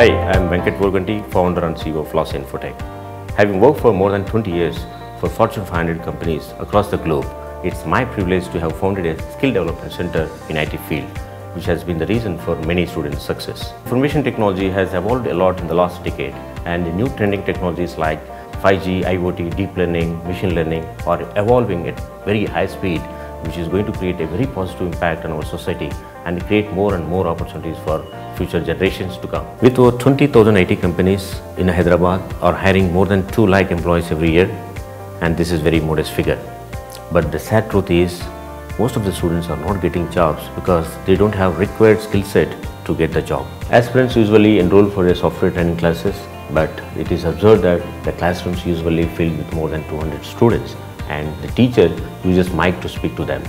Hi, I am Venkat Vorganti, founder and CEO of Lasya Infotech. Having worked for more than 20 years for Fortune 500 companies across the globe, it's my privilege to have founded a skill development center in IT field, which has been the reason for many students' success. Information technology has evolved a lot in the last decade, and new trending technologies like 5G, IoT, deep learning, machine learning are evolving at very high speed, which is going to create a very positive impact on our society and create more and more opportunities for future generations to come. With over 20,000 IT companies in Hyderabad are hiring more than 2 lakh employees every year, and this is very modest figure. But the sad truth is, most of the students are not getting jobs because they don't have required skill set to get the job. Aspirants usually enroll for their software training classes, but it is observed that the classrooms usually filled with more than 200 students and the teacher uses mic to speak to them.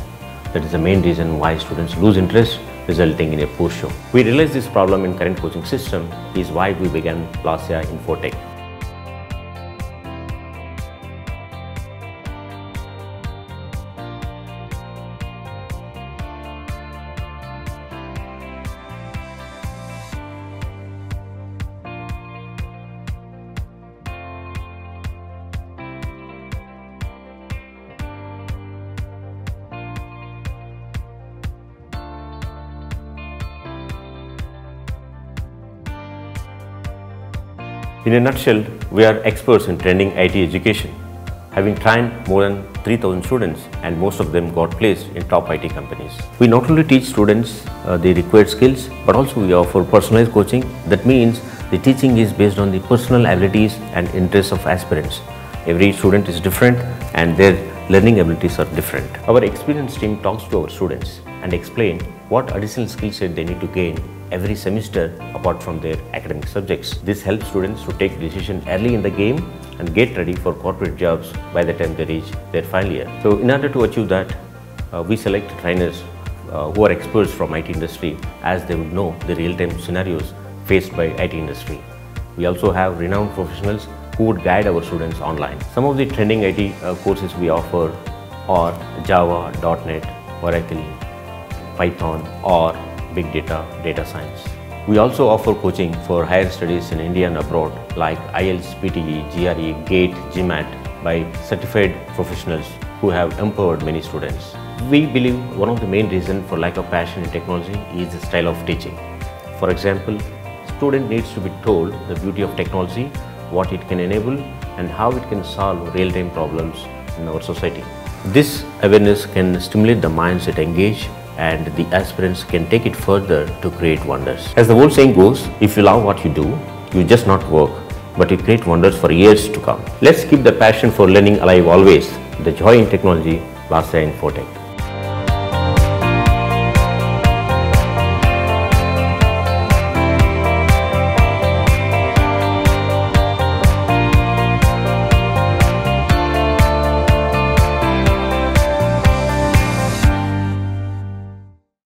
That is the main reason why students lose interest resulting in a poor show. We realized this problem in current coaching system is why we began Lasya Infotech. In a nutshell, we are experts in trending IT education, having trained more than 3000 students and most of them got placed in top IT companies. We not only teach students uh, the required skills, but also we offer personalized coaching. That means the teaching is based on the personal abilities and interests of aspirants. Every student is different and their learning abilities are different. Our experienced team talks to our students and explain what additional skill set they need to gain every semester apart from their academic subjects. This helps students to take decision early in the game and get ready for corporate jobs by the time they reach their final year. So in order to achieve that, uh, we select trainers uh, who are experts from IT industry as they would know the real-time scenarios faced by IT industry. We also have renowned professionals who would guide our students online. Some of the trending IT uh, courses we offer are Java, .NET, Oracle, Python or Big Data, Data Science. We also offer coaching for higher studies in India and abroad like IELTS, PTE, GRE, GATE, GMAT by certified professionals who have empowered many students. We believe one of the main reasons for lack of passion in technology is the style of teaching. For example, student needs to be told the beauty of technology, what it can enable and how it can solve real-time problems in our society. This awareness can stimulate the minds that engage and the aspirants can take it further to create wonders. As the old saying goes, if you love what you do, you just not work, but you create wonders for years to come. Let's keep the passion for learning alive always. The joy in technology, Lasya Infotech.